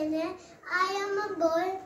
Elena. I am a boy